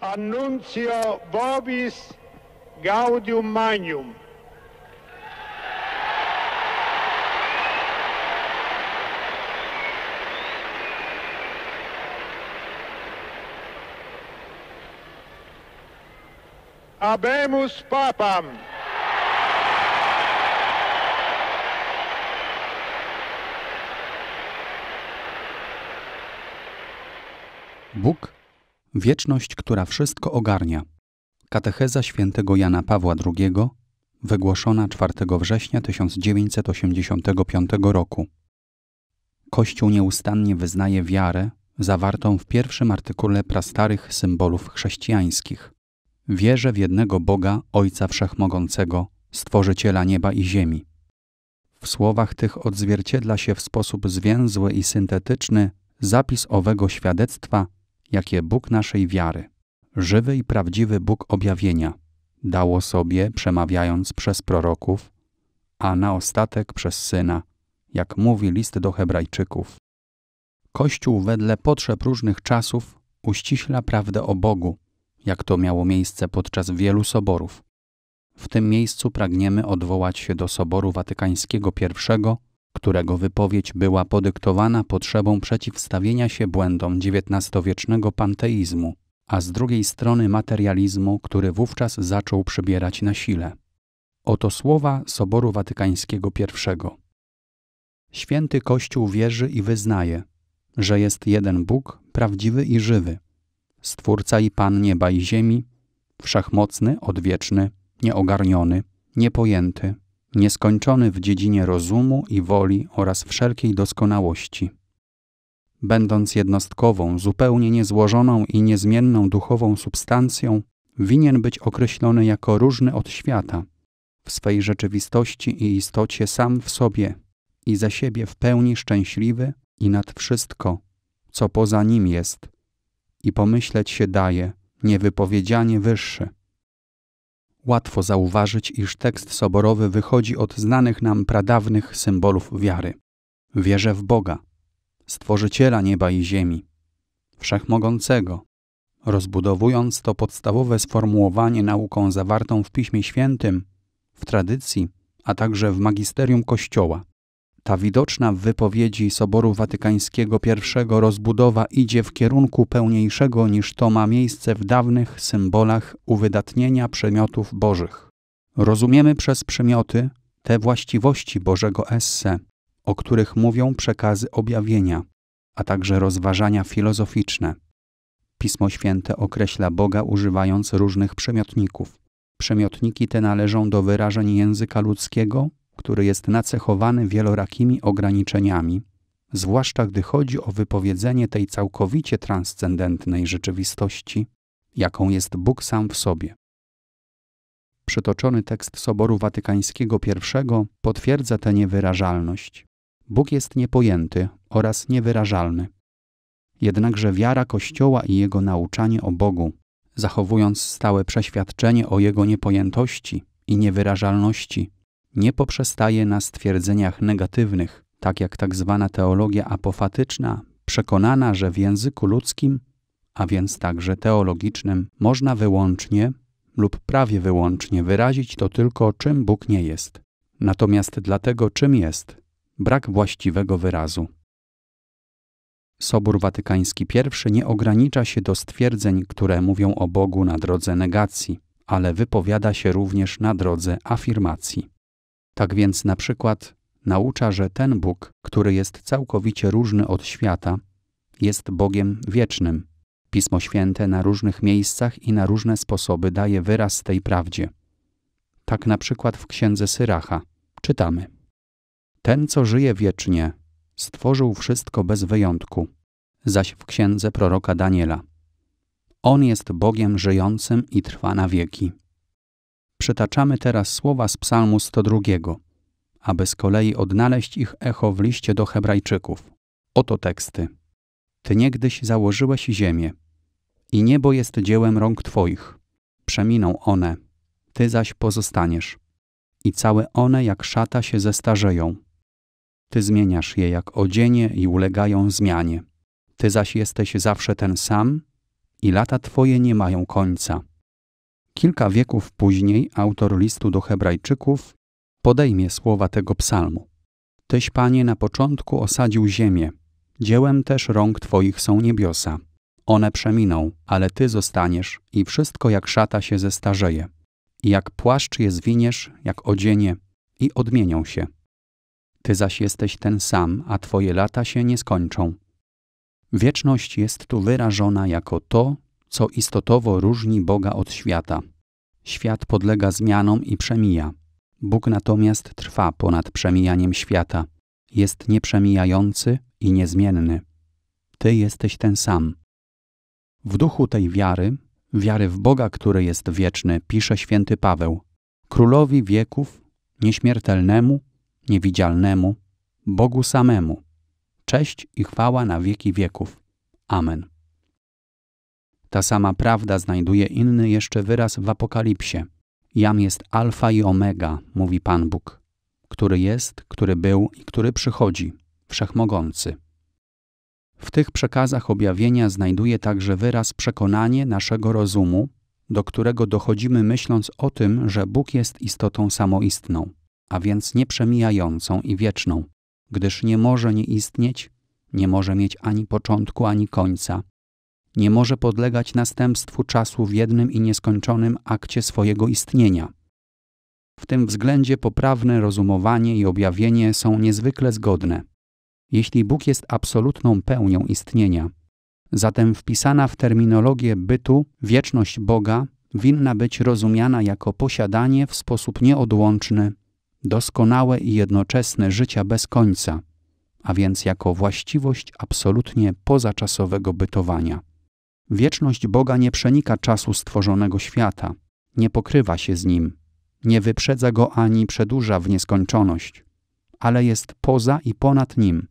annuncio vobis gaudium magnum. Habemus Papam. Book wieczność, która wszystko ogarnia. Katecheza świętego Jana Pawła II, wygłoszona 4 września 1985 roku. Kościół nieustannie wyznaje wiarę zawartą w pierwszym artykule prastarych symbolów chrześcijańskich. Wierzę w jednego Boga, Ojca Wszechmogącego, Stworzyciela nieba i ziemi. W słowach tych odzwierciedla się w sposób zwięzły i syntetyczny zapis owego świadectwa, jakie Bóg naszej wiary, żywy i prawdziwy Bóg objawienia, dało sobie, przemawiając przez proroków, a na ostatek przez Syna, jak mówi list do Hebrajczyków. Kościół wedle potrzeb różnych czasów uściśla prawdę o Bogu, jak to miało miejsce podczas wielu soborów. W tym miejscu pragniemy odwołać się do Soboru Watykańskiego I, którego wypowiedź była podyktowana potrzebą przeciwstawienia się błędom XIX-wiecznego panteizmu, a z drugiej strony materializmu, który wówczas zaczął przybierać na sile. Oto słowa Soboru Watykańskiego I. Święty Kościół wierzy i wyznaje, że jest jeden Bóg, prawdziwy i żywy, Stwórca i Pan nieba i ziemi, wszechmocny, odwieczny, nieogarniony, niepojęty, nieskończony w dziedzinie rozumu i woli oraz wszelkiej doskonałości. Będąc jednostkową, zupełnie niezłożoną i niezmienną duchową substancją, winien być określony jako różny od świata, w swej rzeczywistości i istocie sam w sobie i za siebie w pełni szczęśliwy i nad wszystko, co poza nim jest, i pomyśleć się daje, niewypowiedzianie wyższy. Łatwo zauważyć, iż tekst soborowy wychodzi od znanych nam pradawnych symbolów wiary. Wierzę w Boga, Stworzyciela nieba i ziemi, Wszechmogącego, rozbudowując to podstawowe sformułowanie nauką zawartą w Piśmie Świętym, w tradycji, a także w magisterium Kościoła. Ta widoczna w wypowiedzi Soboru Watykańskiego I rozbudowa idzie w kierunku pełniejszego niż to ma miejsce w dawnych symbolach uwydatnienia przemiotów bożych. Rozumiemy przez przemioty te właściwości Bożego esse, o których mówią przekazy objawienia, a także rozważania filozoficzne. Pismo Święte określa Boga używając różnych przemiotników. Przemiotniki te należą do wyrażeń języka ludzkiego który jest nacechowany wielorakimi ograniczeniami, zwłaszcza gdy chodzi o wypowiedzenie tej całkowicie transcendentnej rzeczywistości, jaką jest Bóg sam w sobie. Przytoczony tekst Soboru Watykańskiego I potwierdza tę niewyrażalność. Bóg jest niepojęty oraz niewyrażalny. Jednakże wiara Kościoła i jego nauczanie o Bogu, zachowując stałe przeświadczenie o jego niepojętości i niewyrażalności, nie poprzestaje na stwierdzeniach negatywnych, tak jak tak zwana teologia apofatyczna, przekonana, że w języku ludzkim, a więc także teologicznym, można wyłącznie lub prawie wyłącznie wyrazić to tylko, czym Bóg nie jest. Natomiast dla tego, czym jest, brak właściwego wyrazu. Sobór Watykański I nie ogranicza się do stwierdzeń, które mówią o Bogu na drodze negacji, ale wypowiada się również na drodze afirmacji. Tak więc na przykład naucza, że ten Bóg, który jest całkowicie różny od świata, jest Bogiem wiecznym. Pismo Święte na różnych miejscach i na różne sposoby daje wyraz tej prawdzie. Tak na przykład w księdze Syracha czytamy: Ten, co żyje wiecznie, stworzył wszystko bez wyjątku, zaś w księdze proroka Daniela: On jest Bogiem żyjącym i trwa na wieki. Przytaczamy teraz słowa z Psalmu 102, aby z kolei odnaleźć ich echo w liście do Hebrajczyków. Oto teksty. Ty niegdyś założyłeś ziemię, i niebo jest dziełem rąk Twoich. Przeminą one, Ty zaś pozostaniesz, i całe one jak szata się zestarzeją. Ty zmieniasz je jak odzienie i ulegają zmianie. Ty zaś jesteś zawsze ten sam i lata Twoje nie mają końca. Kilka wieków później autor listu do Hebrajczyków podejmie słowa tego psalmu. Tyś, Panie, na początku osadził ziemię, dziełem też rąk Twoich są niebiosa. One przeminą, ale Ty zostaniesz i wszystko jak szata się zestarzeje. I jak płaszcz je zwiniesz, jak odzienie i odmienią się. Ty zaś jesteś ten sam, a Twoje lata się nie skończą. Wieczność jest tu wyrażona jako to, co istotowo różni Boga od świata. Świat podlega zmianom i przemija. Bóg natomiast trwa ponad przemijaniem świata. Jest nieprzemijający i niezmienny. Ty jesteś ten sam. W duchu tej wiary, wiary w Boga, który jest wieczny, pisze święty Paweł. Królowi wieków, nieśmiertelnemu, niewidzialnemu, Bogu samemu. Cześć i chwała na wieki wieków. Amen. Ta sama prawda znajduje inny jeszcze wyraz w Apokalipsie. Jam jest alfa i omega, mówi Pan Bóg, który jest, który był i który przychodzi, wszechmogący. W tych przekazach objawienia znajduje także wyraz przekonanie naszego rozumu, do którego dochodzimy myśląc o tym, że Bóg jest istotą samoistną, a więc nieprzemijającą i wieczną, gdyż nie może nie istnieć, nie może mieć ani początku, ani końca, nie może podlegać następstwu czasu w jednym i nieskończonym akcie swojego istnienia. W tym względzie poprawne rozumowanie i objawienie są niezwykle zgodne. Jeśli Bóg jest absolutną pełnią istnienia, zatem wpisana w terminologię bytu wieczność Boga winna być rozumiana jako posiadanie w sposób nieodłączny, doskonałe i jednoczesne życia bez końca, a więc jako właściwość absolutnie pozaczasowego bytowania. Wieczność Boga nie przenika czasu stworzonego świata, nie pokrywa się z nim, nie wyprzedza go ani przedłuża w nieskończoność, ale jest poza i ponad nim.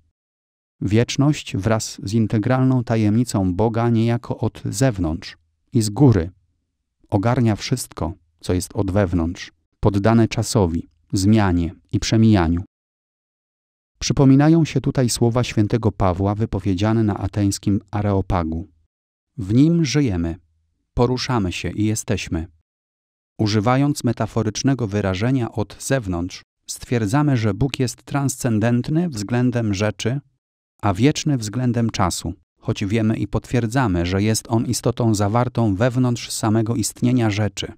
Wieczność wraz z integralną tajemnicą Boga niejako od zewnątrz i z góry ogarnia wszystko, co jest od wewnątrz, poddane czasowi, zmianie i przemijaniu. Przypominają się tutaj słowa świętego Pawła wypowiedziane na ateńskim Areopagu. W nim żyjemy, poruszamy się i jesteśmy. Używając metaforycznego wyrażenia od zewnątrz, stwierdzamy, że Bóg jest transcendentny względem rzeczy, a wieczny względem czasu, choć wiemy i potwierdzamy, że jest On istotą zawartą wewnątrz samego istnienia rzeczy,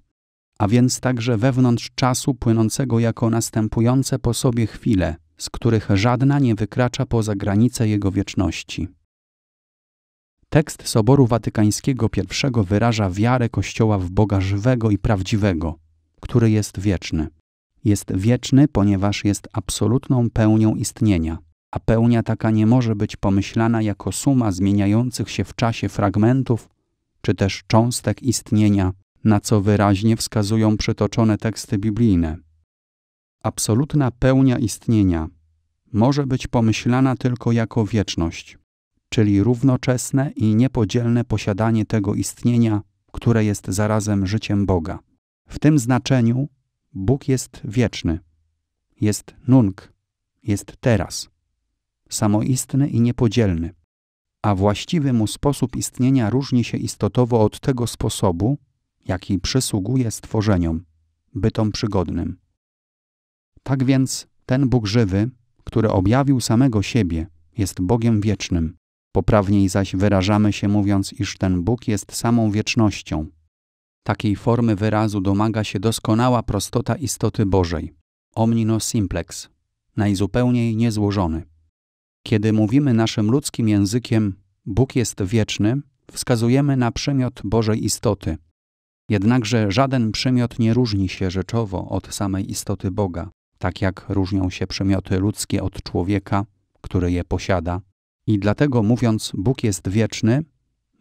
a więc także wewnątrz czasu płynącego jako następujące po sobie chwile, z których żadna nie wykracza poza granice Jego wieczności. Tekst Soboru Watykańskiego I wyraża wiarę Kościoła w Boga żywego i prawdziwego, który jest wieczny. Jest wieczny, ponieważ jest absolutną pełnią istnienia, a pełnia taka nie może być pomyślana jako suma zmieniających się w czasie fragmentów czy też cząstek istnienia, na co wyraźnie wskazują przytoczone teksty biblijne. Absolutna pełnia istnienia może być pomyślana tylko jako wieczność, czyli równoczesne i niepodzielne posiadanie tego istnienia, które jest zarazem życiem Boga. W tym znaczeniu Bóg jest wieczny, jest nunc, jest teraz, samoistny i niepodzielny, a właściwy mu sposób istnienia różni się istotowo od tego sposobu, jaki przysługuje stworzeniom, bytom przygodnym. Tak więc ten Bóg żywy, który objawił samego siebie, jest Bogiem wiecznym, Poprawniej zaś wyrażamy się mówiąc, iż ten Bóg jest samą wiecznością. Takiej formy wyrazu domaga się doskonała prostota istoty Bożej, omnino simplex, najzupełniej niezłożony. Kiedy mówimy naszym ludzkim językiem Bóg jest wieczny, wskazujemy na przymiot Bożej istoty. Jednakże żaden przymiot nie różni się rzeczowo od samej istoty Boga, tak jak różnią się przymioty ludzkie od człowieka, który je posiada, i dlatego mówiąc Bóg jest wieczny,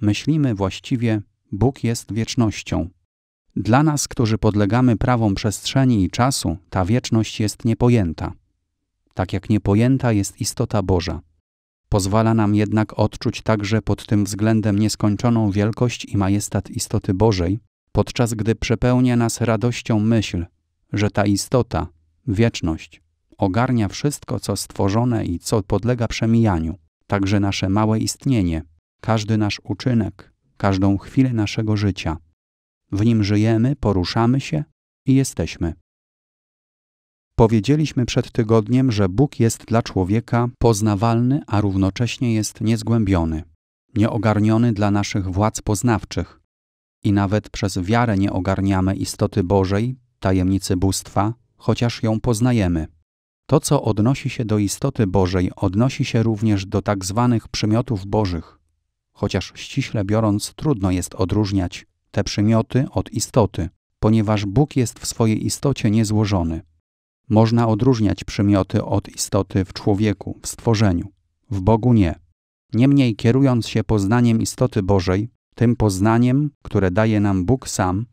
myślimy właściwie Bóg jest wiecznością. Dla nas, którzy podlegamy prawom przestrzeni i czasu, ta wieczność jest niepojęta. Tak jak niepojęta jest istota Boża. Pozwala nam jednak odczuć także pod tym względem nieskończoną wielkość i majestat istoty Bożej, podczas gdy przepełnia nas radością myśl, że ta istota, wieczność, ogarnia wszystko, co stworzone i co podlega przemijaniu także nasze małe istnienie, każdy nasz uczynek, każdą chwilę naszego życia. W nim żyjemy, poruszamy się i jesteśmy. Powiedzieliśmy przed tygodniem, że Bóg jest dla człowieka poznawalny, a równocześnie jest niezgłębiony, nieogarniony dla naszych władz poznawczych. I nawet przez wiarę nie ogarniamy istoty Bożej, tajemnicy bóstwa, chociaż ją poznajemy. To, co odnosi się do istoty Bożej, odnosi się również do tak zwanych przymiotów Bożych, chociaż ściśle biorąc trudno jest odróżniać te przymioty od istoty, ponieważ Bóg jest w swojej istocie niezłożony. Można odróżniać przymioty od istoty w człowieku, w stworzeniu. W Bogu nie. Niemniej, kierując się poznaniem istoty Bożej, tym poznaniem, które daje nam Bóg sam,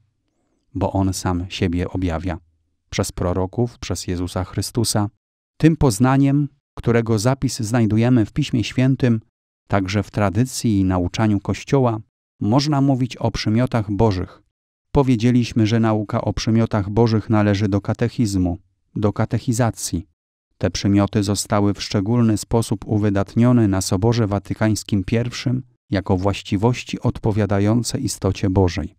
bo On sam siebie objawia przez proroków, przez Jezusa Chrystusa, tym poznaniem, którego zapis znajdujemy w Piśmie Świętym, także w tradycji i nauczaniu Kościoła, można mówić o przymiotach Bożych. Powiedzieliśmy, że nauka o przymiotach Bożych należy do katechizmu, do katechizacji. Te przymioty zostały w szczególny sposób uwydatnione na Soborze Watykańskim I jako właściwości odpowiadające istocie Bożej.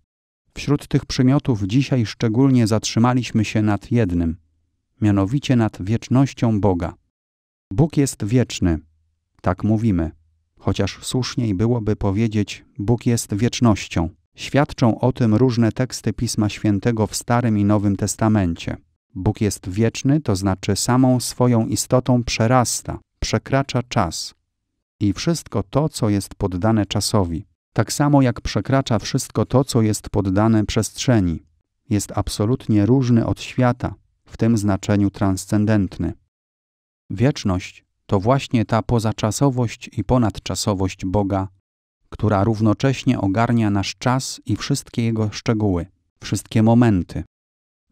Wśród tych przymiotów dzisiaj szczególnie zatrzymaliśmy się nad jednym, mianowicie nad wiecznością Boga. Bóg jest wieczny, tak mówimy, chociaż słuszniej byłoby powiedzieć Bóg jest wiecznością. Świadczą o tym różne teksty Pisma Świętego w Starym i Nowym Testamencie. Bóg jest wieczny, to znaczy samą swoją istotą przerasta, przekracza czas i wszystko to, co jest poddane czasowi. Tak samo jak przekracza wszystko to, co jest poddane przestrzeni. Jest absolutnie różny od świata, w tym znaczeniu transcendentny. Wieczność to właśnie ta pozaczasowość i ponadczasowość Boga, która równocześnie ogarnia nasz czas i wszystkie jego szczegóły, wszystkie momenty,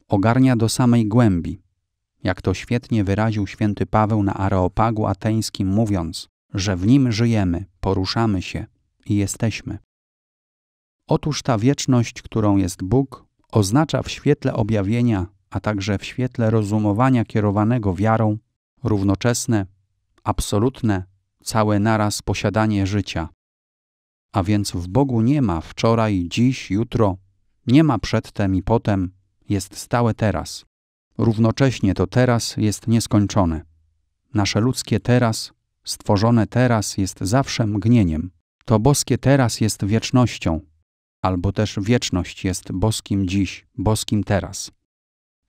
ogarnia do samej głębi, jak to świetnie wyraził święty Paweł na Areopagu ateńskim, mówiąc, że w nim żyjemy, poruszamy się i jesteśmy. Otóż ta wieczność, którą jest Bóg, oznacza w świetle objawienia, a także w świetle rozumowania kierowanego wiarą, równoczesne, absolutne, całe naraz posiadanie życia. A więc w Bogu nie ma wczoraj, dziś, jutro, nie ma przedtem i potem, jest stałe teraz. Równocześnie to teraz jest nieskończone. Nasze ludzkie teraz, stworzone teraz jest zawsze mgnieniem. To boskie teraz jest wiecznością, albo też wieczność jest boskim dziś, boskim teraz.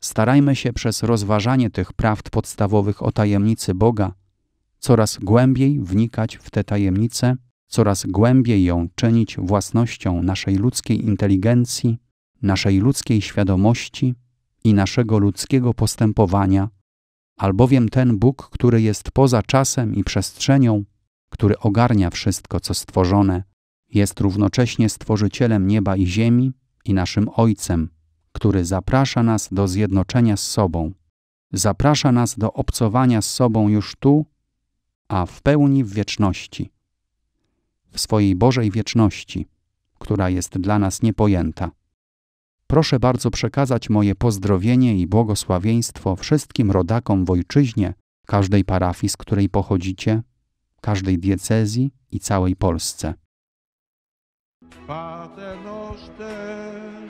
Starajmy się przez rozważanie tych prawd podstawowych o tajemnicy Boga coraz głębiej wnikać w te tajemnice, coraz głębiej ją czynić własnością naszej ludzkiej inteligencji, naszej ludzkiej świadomości i naszego ludzkiego postępowania, albowiem ten Bóg, który jest poza czasem i przestrzenią, który ogarnia wszystko, co stworzone, jest równocześnie stworzycielem nieba i ziemi i naszym Ojcem, który zaprasza nas do zjednoczenia z sobą, zaprasza nas do obcowania z sobą już tu, a w pełni w wieczności, w swojej Bożej wieczności, która jest dla nas niepojęta. Proszę bardzo przekazać moje pozdrowienie i błogosławieństwo wszystkim rodakom w ojczyźnie, każdej parafii, z której pochodzicie, każdej diecezji i całej Polsce. Pater noster,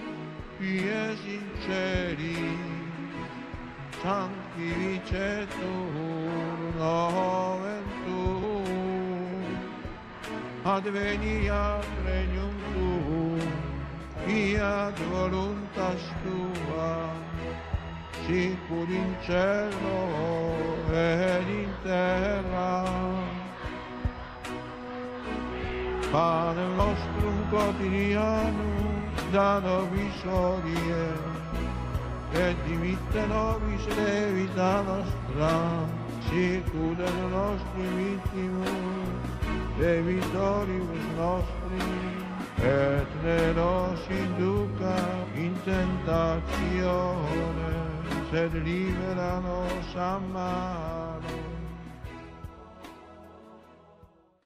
sanctificetur nomen tuum, adveniat regnum tuum, fiat voluntas tua, sicur in cielo ed in terra. Pane nostrum quotidianum da nobis hodie, dimitte nobis levita nostra, et nostri vittimus, debitoribus nostri, et ne nos induca in tentatione, sed libera nos a